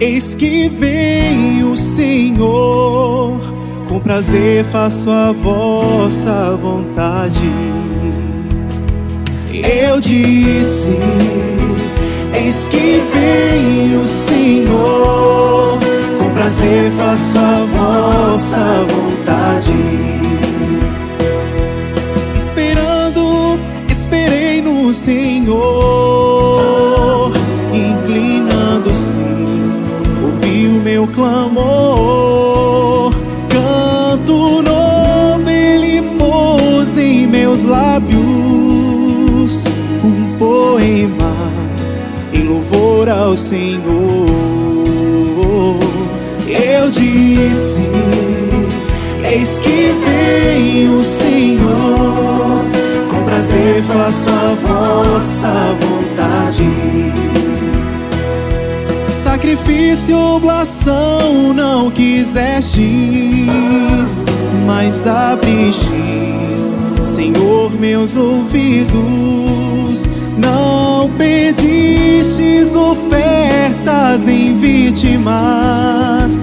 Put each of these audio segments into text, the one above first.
Eis que vem o Senhor, com prazer faço a vossa vontade. Eu disse: Eis que vem o Senhor, com prazer faço a vossa vontade. Louvor ao Senhor. Eu disse: Eis que vem o Senhor, com prazer faço a vossa vontade. Sacrifício, oblação não quisestes, mas abristes, Senhor, meus ouvidos. Não pedistes ofertas nem vítimas,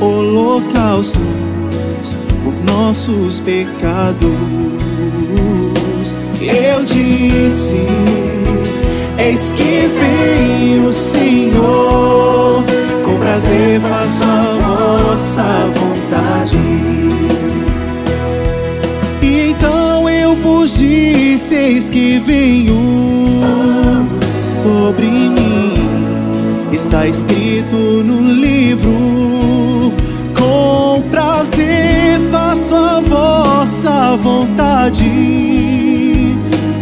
holocaustos por nossos pecados. Eu disse: Eis que vem o Senhor, com prazer faço a vossa vontade. E então eu vos disse: Eis que venho sobre Está escrito no livro: Com prazer faço a vossa vontade.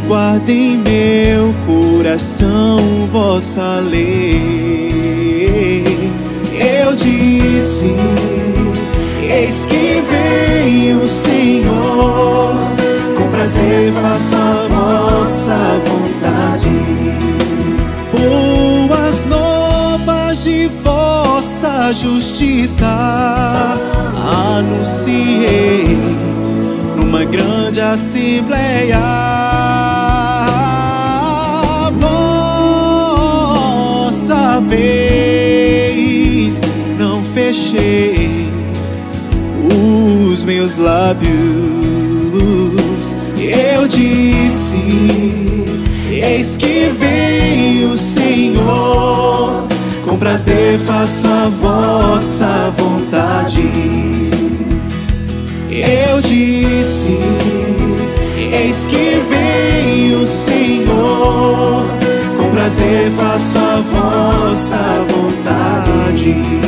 Guarde em meu coração vossa lei. Eu disse: Eis que vem o Senhor, justiça anunciei numa grande assembleia. Vossa vez não fechei os meus lábios. Eu disse: Eis que vem o prazer faço a vossa vontade. Eu disse: Eis que vem o Senhor, com prazer faço a vossa vontade.